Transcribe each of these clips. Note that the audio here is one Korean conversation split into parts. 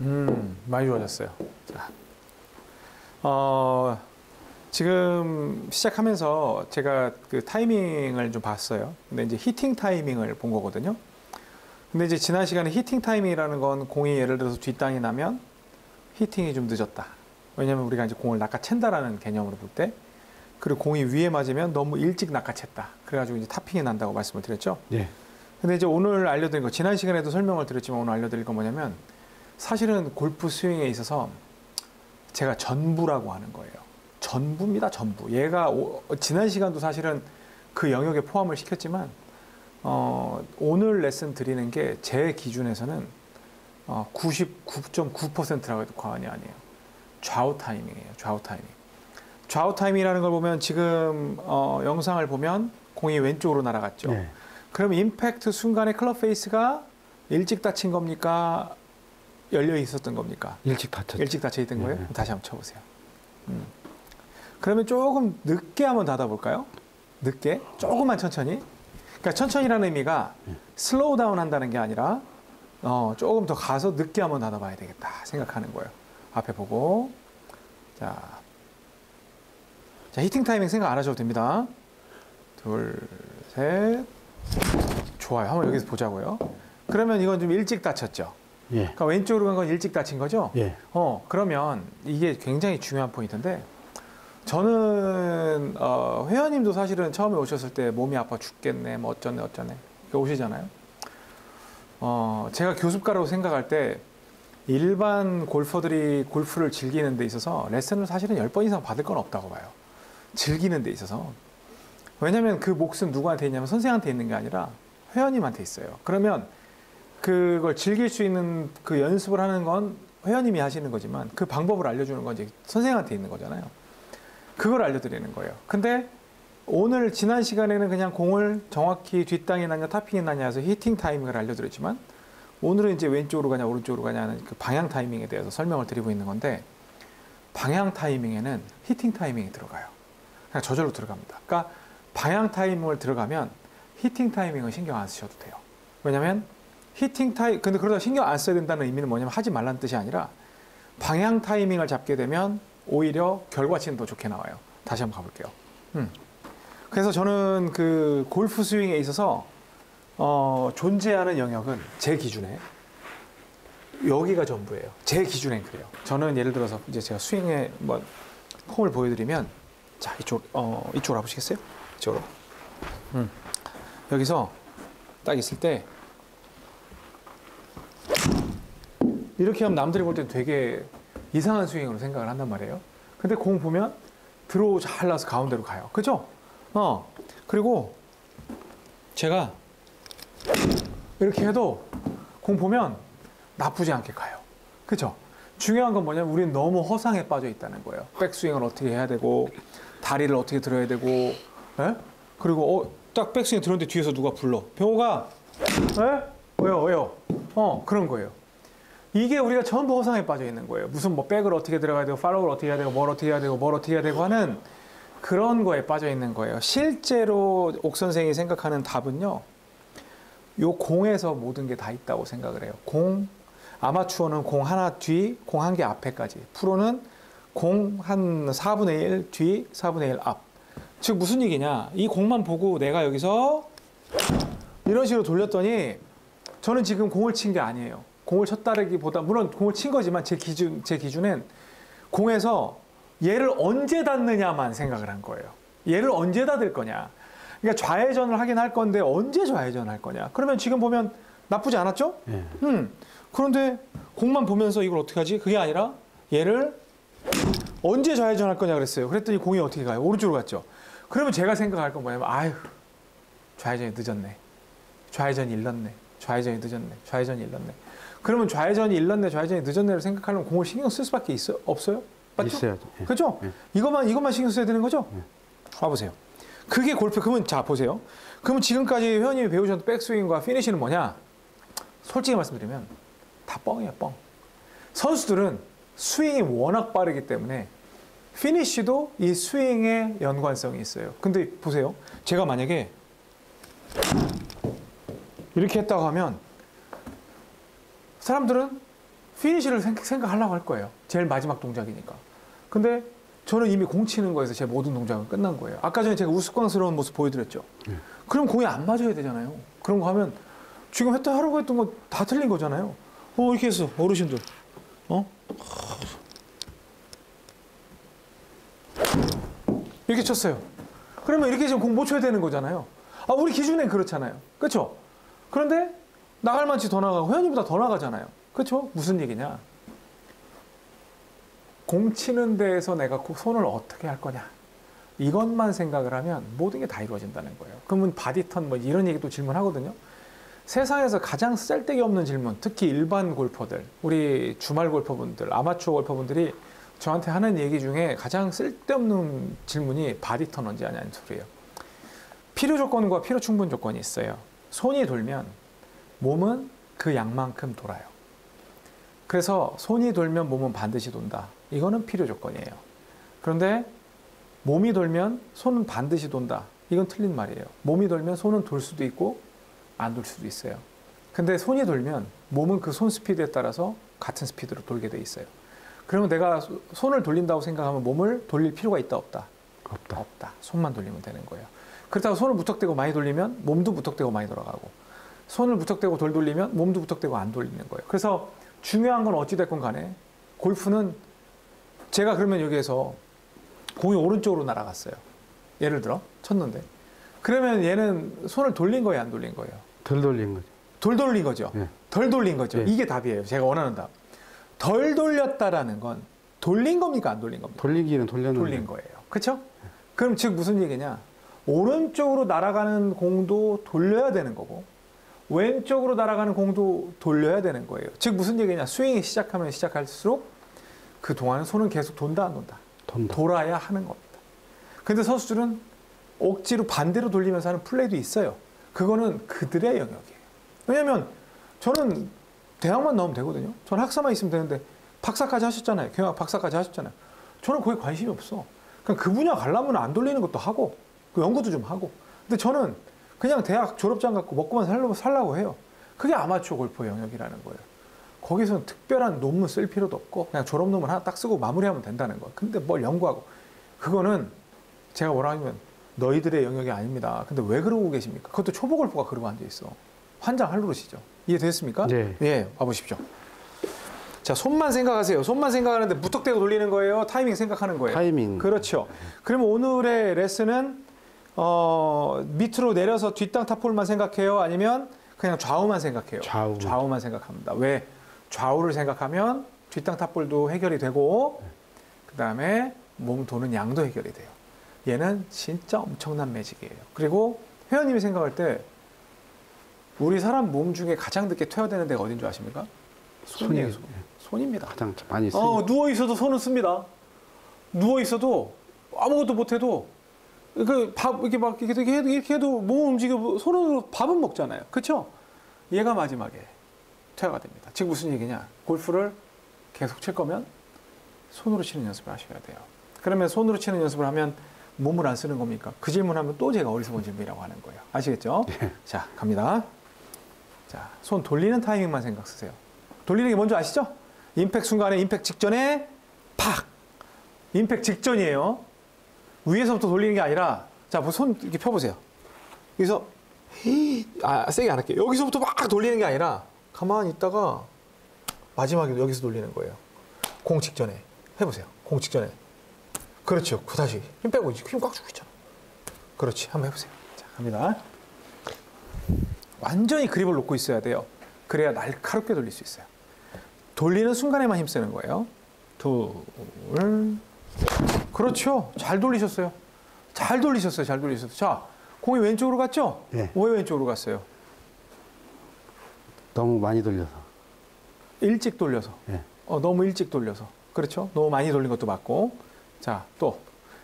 음, 많이 좋아졌어요. 자, 어, 지금 시작하면서 제가 그 타이밍을 좀 봤어요. 근데 이제 히팅 타이밍을 본 거거든요. 근데 이제 지난 시간에 히팅 타이밍이라는 건 공이 예를 들어서 뒷땅이 나면 히팅이 좀 늦었다. 왜냐면 우리가 이제 공을 낚아챈다라는 개념으로 볼 때, 그리고 공이 위에 맞으면 너무 일찍 낚아챘다. 그래가지고 이제 타핑이 난다고 말씀을 드렸죠. 예. 근데 이제 오늘 알려드린 거, 지난 시간에도 설명을 드렸지만 오늘 알려드릴 건 뭐냐면, 사실은 골프 스윙에 있어서 제가 전부라고 하는 거예요. 전부입니다, 전부. 얘가 오- 지난 시간도 사실은 그 영역에 포함을 시켰지만, 어, 오늘 레슨 드리는 게 제 기준에서는 어, 99.9%라고 해도 과언이 아니에요. 좌우 타이밍이에요. 좌우 타이밍. 좌우 타이밍이라는 걸 보면 지금 어, 영상을 보면 공이 왼쪽으로 날아갔죠. 예. 그럼 임팩트 순간에 클럽 페이스가 일찍 닫힌 겁니까? 열려 있었던 겁니까? 일찍 닫혔죠. 일찍 닫혀 있던 거예요? 네. 다시 한번 쳐보세요. 음. 그러면 조금 늦게 한번 닫아볼까요? 늦게? 조금만 천천히? 그러니까 천천히라는 의미가 slow down 한다는 게 아니라 어, 조금 더 가서 늦게 한번 닫아봐야 되겠다 생각하는 거예요. 앞에 보고 자, 자 히팅 타이밍 생각 안 하셔도 됩니다. 둘, 셋, 좋아요. 한번 여기서 보자고요. 그러면 이건 좀 일찍 닫혔죠. 예. 그러니까 왼쪽으로 간 건 일찍 닫힌 거죠? 예. 어, 그러면 이게 굉장히 중요한 포인트인데 저는 어, 회원님도 사실은 처음에 오셨을 때 몸이 아파 죽겠네, 뭐 어쩌네, 어쩌네. 오시잖아요. 어, 제가 교습가라고 생각할 때 일반 골퍼들이 골프를 즐기는 데 있어서 레슨을 사실은 10번 이상 받을 건 없다고 봐요. 즐기는 데 있어서. 왜냐면 그 몫은 누구한테 있냐면 선생한테 있는 게 아니라 회원님한테 있어요. 그러면 그걸 즐길 수 있는 그 연습을 하는 건 회원님이 하시는 거지만 그 방법을 알려주는 건 이제 선생한테 있는 거잖아요. 그걸 알려드리는 거예요. 근데 오늘 지난 시간에는 그냥 공을 정확히 뒷땅이 나냐 타핑이 나냐 해서 히팅 타이밍을 알려드렸지만 오늘은 이제 왼쪽으로 가냐 오른쪽으로 가냐는 그 방향 타이밍에 대해서 설명을 드리고 있는 건데 방향 타이밍에는 히팅 타이밍이 들어가요. 그냥 저절로 들어갑니다. 그러니까 방향 타이밍을 들어가면 히팅 타이밍은 신경 안 쓰셔도 돼요. 왜냐하면 히팅 타이 근데 그러다 신경 안 써야 된다는 의미는 뭐냐면 하지 말라는 뜻이 아니라 방향 타이밍을 잡게 되면 오히려 결과치는 더 좋게 나와요. 다시 한번 가볼게요. 음. 그래서 저는 그 골프 스윙에 있어서 어, 존재하는 영역은 제 기준에 여기가 전부예요. 제 기준엔 그래요. 저는 예를 들어서 이제 제가 스윙에 뭐 폼을 보여드리면 자 이쪽 어, 이쪽으로 와보시겠어요? 이쪽으로. 음. 여기서 딱 있을 때 이렇게 하면 남들이 볼 때 되게 이상한 스윙으로 생각을 한단 말이에요. 근데 공 보면 드로우 잘 나서 가운데로 가요. 그죠? 어. 그리고 제가 이렇게 해도 공 보면 나쁘지 않게 가요. 그죠? 중요한 건 뭐냐면 우리는 너무 허상에 빠져 있다는 거예요. 백스윙을 어떻게 해야 되고 다리를 어떻게 들어야 되고 에? 그리고 어, 딱 백스윙 들었는데 뒤에서 누가 불러. 병호가 에? 왜요? 왜요? 어, 그런 거예요. 이게 우리가 전부 허상에 빠져 있는 거예요. 무슨 뭐 백을 어떻게 들어가야 되고 팔로우를 어떻게 해야 되고 뭘 어떻게 해야 되고 뭘 어떻게 해야 되고 하는 그런 거에 빠져 있는 거예요. 실제로 옥 선생이 생각하는 답은요. 요 공에서 모든 게 다 있다고 생각을 해요. 공 아마추어는 공 하나 뒤, 공 한 개 앞에까지. 프로는 공 한 4분의 1 뒤, 4분의 1 앞. 즉 무슨 얘기냐? 이 공만 보고 내가 여기서 이런 식으로 돌렸더니 저는 지금 공을 친 게 아니에요. 공을 쳤다기보다 물론 공을 친 거지만 제 기준 제 기준엔 공에서 얘를 언제 닿느냐만 생각을 한 거예요. 얘를 언제 닿을 거냐. 그러니까 좌회전을 하긴 할 건데 언제 좌회전 할 거냐. 그러면 지금 보면 나쁘지 않았죠? 예. 음. 그런데 공만 보면서 이걸 어떻게 하지? 그게 아니라 얘를 언제 좌회전 할 거냐 그랬어요. 그랬더니 공이 어떻게 가요? 오른쪽으로 갔죠. 그러면 제가 생각할 건 뭐냐면 아유 좌회전이 늦었네. 좌회전이 일렀네. 좌회전이 늦었네. 좌회전이 일렀네. 그러면 좌회전이 일렀네, 좌회전이 늦었네를 생각하려면 공을 신경 쓸 수밖에 있어 없어요? 맞죠? 있어야죠. 예. 그죠? 예. 이것만 이것만 신경 써야 되는 거죠? 예. 와보세요. 그게 골프. 그러면 자 보세요. 그러면 지금까지 회원님이 배우셨던 백스윙과 피니시는 뭐냐? 솔직히 말씀드리면 다 뻥이에요, 뻥. 선수들은 스윙이 워낙 빠르기 때문에 피니시도 이 스윙에 연관성이 있어요. 근데 보세요. 제가 만약에 이렇게 했다고 하면 사람들은 피니시를 생각, 생각하려고 할 거예요. 제일 마지막 동작이니까. 근데 저는 이미 공 치는 거에서 제 모든 동작은 끝난 거예요. 아까 전에 제가 우스꽝스러운 모습 보여드렸죠. 네. 그럼 공이 안 맞아야 되잖아요. 그런 거 하면 지금 했다 하라고 했던 거 다 틀린 거잖아요. 어 이렇게 했어 어르신들. 어? 이렇게 쳤어요. 그러면 이렇게 지금 공 못 쳐야 되는 거잖아요. 아 우리 기준엔 그렇잖아요. 그렇죠? 그런데 나갈 만치 더 나가고 회원님보다 더 나가잖아요. 그렇죠? 무슨 얘기냐? 공 치는 데에서 내가 그 손을 어떻게 할 거냐? 이것만 생각을 하면 모든 게 다 이루어진다는 거예요. 그러면 body turn 뭐 이런 얘기도 질문하거든요. 세상에서 가장 쓸데기 없는 질문, 특히 일반 골퍼들, 우리 주말 골퍼분들, 아마추어 골퍼분들이 저한테 하는 얘기 중에 가장 쓸데없는 질문이 body turn 언제 하냐는 소리예요. 필요 조건과 필요 충분 조건이 있어요. 손이 돌면 몸은 그 양만큼 돌아요. 그래서 손이 돌면 몸은 반드시 돈다. 이거는 필요 조건이에요. 그런데 몸이 돌면 손은 반드시 돈다. 이건 틀린 말이에요. 몸이 돌면 손은 돌 수도 있고 안 돌 수도 있어요. 근데 손이 돌면 몸은 그 손 스피드에 따라서 같은 스피드로 돌게 돼 있어요. 그러면 내가 소- 손을 돌린다고 생각하면 몸을 돌릴 필요가 있다 없다? 없다. 없다. 손만 돌리면 되는 거예요. 그렇다고 손을 무턱대고 많이 돌리면 몸도 무턱대고 많이 돌아가고 손을 무턱대고 돌 돌리면 몸도 무턱대고 안 돌리는 거예요. 그래서 중요한 건 어찌됐건 간에 골프는 제가 그러면 여기에서 공이 오른쪽으로 날아갔어요. 예를 들어 쳤는데 그러면 얘는 손을 돌린 거예요, 안 돌린 거예요? 덜 돌린 거죠. 돌 돌린 거죠. 예. 덜 돌린 거죠. 예. 이게 답이에요. 제가 원하는 답. 덜 돌렸다라는 건 돌린 겁니까, 안 돌린 겁니까? 돌리기는 돌렸는데. 돌린 거예요. 그렇죠? 그럼 즉 무슨 얘기냐? 오른쪽으로 날아가는 공도 돌려야 되는 거고 왼쪽으로 날아가는 공도 돌려야 되는 거예요. 즉 무슨 얘기냐? 스윙이 시작하면 시작할수록 그 동안은 손은 계속 돈다 안 돈다. 돈다. 돌아야 하는 겁니다. 근데 선수들은 억지로 반대로 돌리면서 하는 플레이도 있어요. 그거는 그들의 영역이에요. 왜냐면 저는 대학만 나오면 되거든요. 저는 학사만 있으면 되는데 박사까지 하셨잖아요. 경영 박사까지 하셨잖아요. 저는 거기 관심이 없어. 그냥 그 분야 가려면 안 돌리는 것도 하고 그 연구도 좀 하고. 근데 저는 그냥 대학 졸업장 갖고 먹고만 살려고 살라고 해요. 그게 아마추어 골프 영역이라는 거예요. 거기서는 특별한 논문 쓸 필요도 없고 그냥 졸업 논문 하나 딱 쓰고 마무리하면 된다는 거예요. 근데 뭘 연구하고 그거는 제가 뭐라 하면 너희들의 영역이 아닙니다. 근데 왜 그러고 계십니까? 그것도 초보 골프가 그러고 앉아 있어. 환장할 노릇이죠. 이해됐습니까? 네. 예, 와보십시오. 자, 손만 생각하세요. 손만 생각하는데 무턱대고 돌리는 거예요. 타이밍 생각하는 거예요. 타이밍. 그렇죠. 그러면 오늘의 레슨은 어, 밑으로 내려서 뒷땅 탑볼만 생각해요. 아니면 그냥 좌우만 생각해요. 좌우. 좌우만 생각합니다. 왜? 좌우를 생각하면 뒷땅 탑볼도 해결이 되고 그 다음에 몸 도는 양도 해결이 돼요. 얘는 진짜 엄청난 매직이에요. 그리고 회원님이 생각할 때 우리 사람 몸 중에 가장 늦게 퇴화되는 데가 어딘 줄 아십니까? 손이에요. 손. 손입니다. 가장 많이 쓰. 어, 누워 있어도 손은 씁니다. 누워 있어도 아무것도 못 해도 그밥 이렇게 막 이렇게 해도 이렇게 해도 몸 움직여 손으로 밥은 먹잖아요. 그렇죠? 얘가 마지막에 퇴화가 됩니다. 즉 무슨 얘기냐? 골프를 계속 칠 거면 손으로 치는 연습을 하셔야 돼요. 그러면 손으로 치는 연습을 하면 몸을 안 쓰는 겁니까? 그 질문하면 또 제가 어리석은 질문이라고 하는 거예요. 아시겠죠? 자, 갑니다. 자, 손 돌리는 타이밍만 생각 쓰세요. 돌리는 게 뭔지 아시죠? 임팩 순간에 임팩 직전에 팍! 임팩 직전이에요. 위에서부터 돌리는 게 아니라 자, 뭐손 이렇게 펴보세요. 여기서 아, 세게 안 할게요. 여기서부터 막 돌리는 게 아니라 가만히 있다가 마지막에 여기서 돌리는 거예요. 공 직전에 해보세요. 공 직전에. 그렇죠. 그 다시 힘 빼고 힘꽉 주고 있잖아. 그렇지. 한번 해보세요. 자, 갑니다. 완전히 그립을 놓고 있어야 돼요. 그래야 날카롭게 돌릴 수 있어요. 돌리는 순간에만 힘 쓰는 거예요. 둘, 그렇죠. 잘 돌리셨어요. 잘 돌리셨어요. 잘 돌리셨어요. 자, 공이 왼쪽으로 갔죠? 네. 왜 왼쪽으로 갔어요? 너무 많이 돌려서. 일찍 돌려서. 예. 어, 너무 일찍 돌려서. 그렇죠? 너무 많이 돌린 것도 맞고. 자, 또.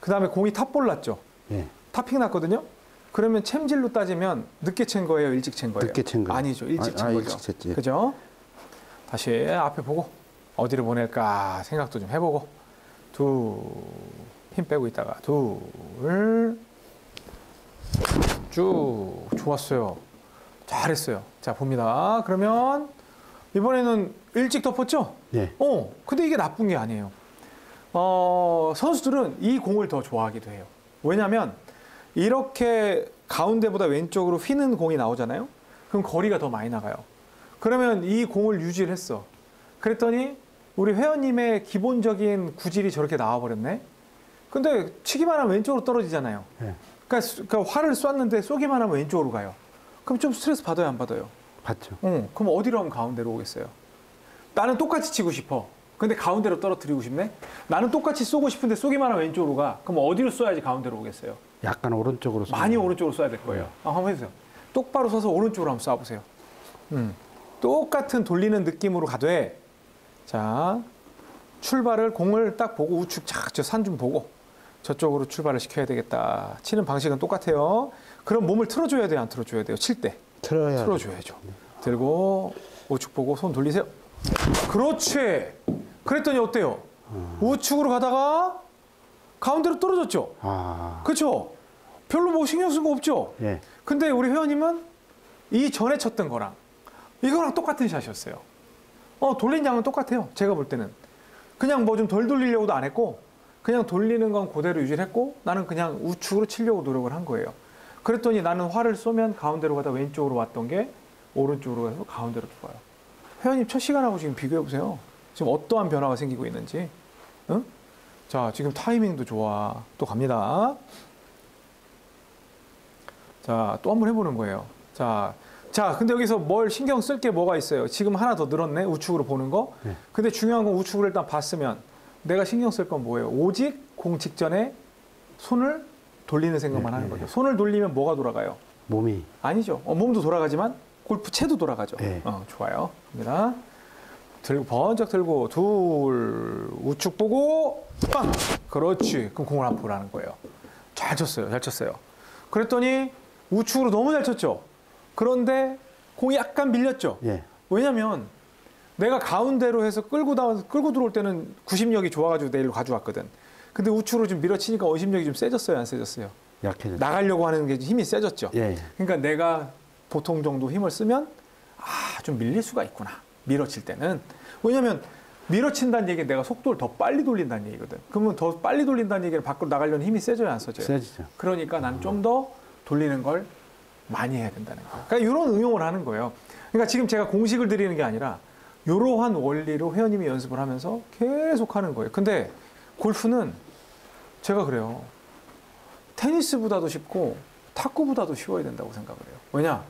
그 다음에 공이 top ball 났죠? 예. 탑핑 났거든요? 그러면 챔질로 따지면 늦게 챈 거예요? 일찍 챈 거예요? 늦게 챈 거예요. 아니죠. 일찍 아, 챈 아, 거죠. 일찍 챘지. 그죠? 다시 앞에 보고 어디를 보낼까 생각도 좀 해보고 둘, 힘 빼고 있다가 둘, 쭉 좋았어요. 잘했어요. 자 봅니다. 그러면 이번에는 일찍 덮었죠? 예. 어, 근데 이게 나쁜 게 아니에요. 어, 선수들은 이 공을 더 좋아하기도 해요. 왜냐면 이렇게 가운데보다 왼쪽으로 휘는 공이 나오잖아요. 그럼 거리가 더 많이 나가요. 그러면 이 공을 유지를 했어. 그랬더니 우리 회원님의 기본적인 구질이 저렇게 나와버렸네. 근데 치기만 하면 왼쪽으로 떨어지잖아요. 예. 그러니까, 수- 그러니까 활을 쐈는데 쏘기만 하면 왼쪽으로 가요. 그럼 좀 스트레스 받아요, 안 받아요? 봤죠. 어, 그럼 어디로 하면 가운데로 오겠어요? 나는 똑같이 치고 싶어. 근데 가운데로 떨어뜨리고 싶네? 나는 똑같이 쏘고 싶은데 쏘기만 하면 왼쪽으로 가. 그럼 어디로 쏘야지 가운데로 오겠어요? 약간 오른쪽으로 쏘는 많이 거. 오른쪽으로 쏴야 될 거예요. 아, 한번 해주세요. 똑바로 서서 오른쪽으로 한번 쏴보세요. 음. 똑같은 돌리는 느낌으로 가되, 자, 출발을 공을 딱 보고 우측 착, 저산 좀 보고 저쪽으로 출발을 시켜야 되겠다. 치는 방식은 똑같아요. 그럼 몸을 틀어줘야 돼요, 안 틀어줘야 돼요? 칠 때. 틀어야 틀어줘야죠. 들고 우측 보고 손 돌리세요. 그렇지. 그랬더니 어때요? 우측으로 가다가 가운데로 떨어졌죠. 아. 그렇죠. 별로 뭐 신경 쓴 거 없죠. 예. 근데 우리 회원님은 이 전에 쳤던 거랑 이거랑 똑같은 샷이었어요. 어 돌린 양은 똑같아요. 제가 볼 때는 그냥 뭐 좀 덜 돌리려고도 안 했고 그냥 돌리는 건 그대로 유지를 했고 나는 그냥 우측으로 치려고 노력을 한 거예요. 그랬더니 나는 활을 쏘면 가운데로 가다 왼쪽으로 왔던 게 오른쪽으로 가서 가운데로 들어와요. 회원님 첫 시간하고 지금 비교해 보세요. 지금 어떠한 변화가 생기고 있는지. 응? 자, 지금 타이밍도 좋아. 또 갑니다. 자, 또 한 번 해보는 거예요. 자, 자, 근데 여기서 뭘 신경 쓸 게 뭐가 있어요? 지금 하나 더 늘었네, 우측으로 보는 거. 네. 근데 중요한 건 우측으로 일단 봤으면 내가 신경 쓸 건 뭐예요? 오직 공 직전에 손을 돌리는 생각만 네, 하는 네, 거죠. 네. 손을 돌리면 뭐가 돌아가요? 몸이 아니죠. 어, 몸도 돌아가지만 골프 채도 돌아가죠. 네. 어, 좋아요. 갑니다. 들고 번쩍 들고 둘 우측 보고 빵. 그렇지. 그럼 공을 앞으로 하는 거예요. 잘 쳤어요. 잘 쳤어요. 그랬더니 우측으로 너무 잘 쳤죠. 그런데 공이 약간 밀렸죠. 예. 왜냐면 내가 가운데로 해서 끌고 다 끌고 들어올 때는 구심력이 좋아가지고 내일로 가져왔거든. 근데 우측으로 좀 밀어치니까 어심력이 좀 세졌어요, 안 세졌어요? 약해졌죠. 나가려고 하는 게 힘이 세졌죠. 예. 예. 그러니까 내가 보통 정도 힘을 쓰면 아, 좀 밀릴 수가 있구나. 밀어칠 때는. 왜냐면 밀어친다는 얘기는 내가 속도를 더 빨리 돌린다는 얘기거든. 그러면 더 빨리 돌린다는 얘기는 밖으로 나가려는 힘이 세져야 안 써져요. 세지죠. 그러니까 난 좀더 돌리는 걸 많이 해야 된다는 거예요. 그러니까 이런 응용을 하는 거예요. 그러니까 지금 제가 공식을 드리는 게 아니라 이러한 원리로 회원님이 연습을 하면서 계속 하는 거예요. 근데 골프는 제가 그래요. 테니스보다도 쉽고 탁구보다도 쉬워야 된다고 생각을 해요. 왜냐?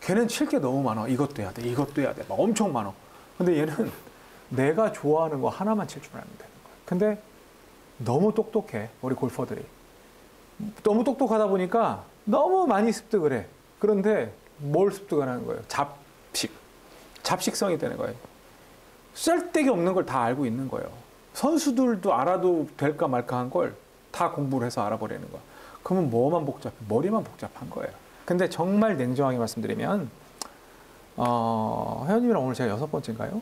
걔는 칠 게 너무 많아. 이것도 해야 돼. 이것도 해야 돼. 막 엄청 많아. 근데 얘는 내가 좋아하는 거 하나만 칠 줄 알면 되는 거예요. 근데 너무 똑똑해. 우리 골퍼들이. 너무 똑똑하다 보니까 너무 많이 습득을 해. 그런데 뭘 습득하는 거예요? 잡식. 잡식성이 되는 거예요. 쓸데기 없는 걸 다 알고 있는 거예요. 선수들도 알아도 될까 말까 한 걸 다 공부를 해서 알아버리는 거야. 그러면 뭐만 복잡해? 머리만 복잡한 거예요. 근데 정말 냉정하게 말씀드리면, 어, 회원님이랑 오늘 제가 여섯 번째인가요?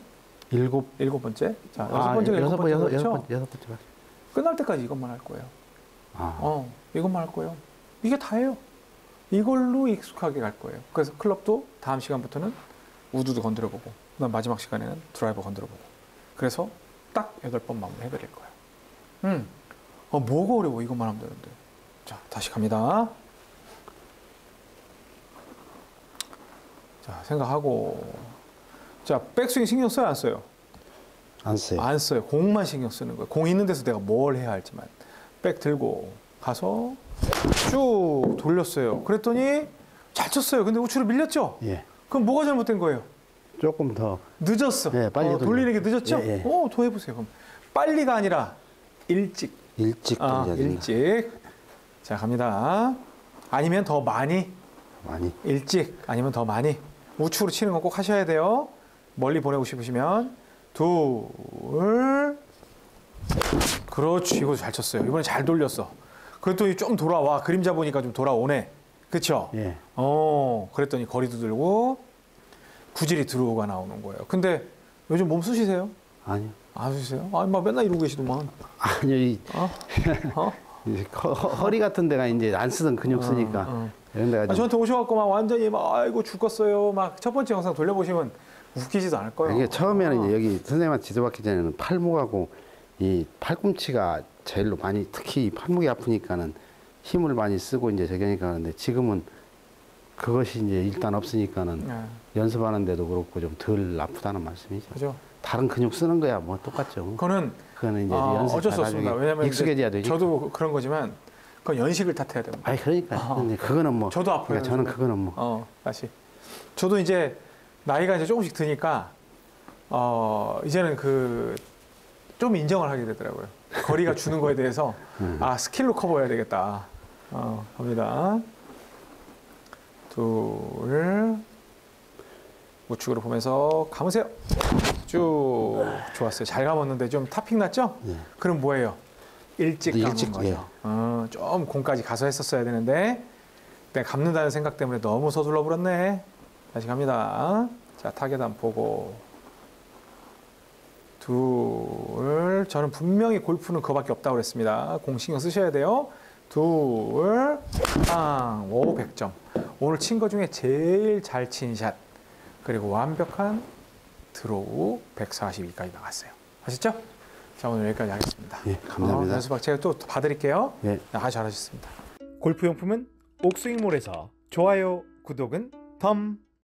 일곱 일곱 번째? 자, 여섯 아, 번째가 여섯 일곱 번 번째 여섯 여섯 그렇죠? 번 여섯 번째 맞- 끝날 때까지 이것만 할 거예요. 아. 어, 이것만 할 거예요. 이게 다예요. 이걸로 익숙하게 갈 거예요. 그래서 클럽도 다음 시간부터는 우드도 건드려 보고, 그다음 마지막 시간에는 드라이버 건드려 보고. 그래서 딱 여덟 번 마무리 해드릴 거예요. 음, 어, 뭐가 어려워? 이것만 하면 되는데. 자, 다시 갑니다. 자, 생각하고. 자, 백스윙 신경 써요, 안 써요? 안 써요. 안 써요. 공만 신경 쓰는 거예요. 공 있는 데서 내가 뭘 해야 할지만. 백 들고 가서 쭉 돌렸어요. 그랬더니 잘 쳤어요. 근데 우측으로 밀렸죠? 예. 그럼 뭐가 잘못된 거예요? 조금 더 늦었어. 예, 빨리 어. 돌리는 게 늦었죠? 예, 예. 어, 더 해보세요. 그럼 빨리가 아니라 일찍. 일찍 아, 돌려야. 일찍. 자, 갑니다. 아니면 더 많이. 많이. 일찍. 아니면 더 많이. 우측으로 치는 거 꼭 하셔야 돼요. 멀리 보내고 싶으시면. 둘. 그렇지. 이거 잘 쳤어요. 이번에 잘 돌렸어. 그랬더니 좀 돌아와. 그림자 보니까 좀 돌아오네. 그쵸? 예. 어, 그랬더니 거리도 들고 구질이 들어오가 나오는 거예요. 근데 요즘 몸 쑤시세요? 아니요. 안 쑤시세요? 아니, 막 맨날 이러고 계시더만. 아니요. 이, 어? 어? 허, 허리 같은 데가 이제 안 쓰던 근육 쓰니까 어, 어. 이런 데가 아, 좀 저한테 오셔갖고 막 완전히 막 아이고 죽겠어요. 막 첫 번째 영상 돌려보시면 웃기지도 않을 거예요. 이게 처음에는 어. 이제 여기 선생님한테 지도받기 전에는 팔목하고 이 팔꿈치가 제일로 많이 특히 이 팔목이 아프니까는 힘을 많이 쓰고 이제 저기 하니까 하는데 지금은 그것이 이제 일단 없으니까는 네, 연습하는데도 그렇고 좀 덜 아프다는 말씀이죠. 그죠. 다른 근육 쓰는 거야 뭐 똑같죠. 그거는 그거는 이제 어, 연습 어쩔 수 없습니다. 왜냐면 익숙해져야 되지. 저도 그런 거지만 그건 연식을 탓해야 됩니다. 아니 그러니까 어. 그거는 뭐 저도 아파요. 그러니까 저는. 그거는 뭐 어, 다시. 저도 이제 나이가 이제 조금씩 드니까 어, 이제는 그 좀 인정을 하게 되더라고요. 거리가 주는 거에 대해서 음. 아 skill로 커버해야 되겠다. 어, 갑니다. 둘 우측으로 보면서 감으세요. 쭉 좋았어요. 잘 감았는데 좀 타핑 났죠? 예. 그럼 뭐예요? 일찍 감은 일찍, 거죠. 예. 어, 좀 공까지 가서 했었어야 되는데 내가 감는다는 생각 때문에 너무 서둘러 버렸네. 다시 갑니다. 자 타겟 보고 둘 저는 분명히 골프는 그거밖에 없다고 그랬습니다. 공 신경 쓰셔야 돼요. 둘, 빵, 오 100점. 오늘 친 거 중에 제일 잘 친 샷. 그리고 완벽한 드로우 142까지 나갔어요. 아셨죠? 자 오늘 여기까지 하겠습니다. 예, 감사합니다. 어, 연수박 제가 또 봐드릴게요. 예. 아 잘하셨습니다. 골프용품은 옥스윙몰에서 좋아요, 구독은 덤.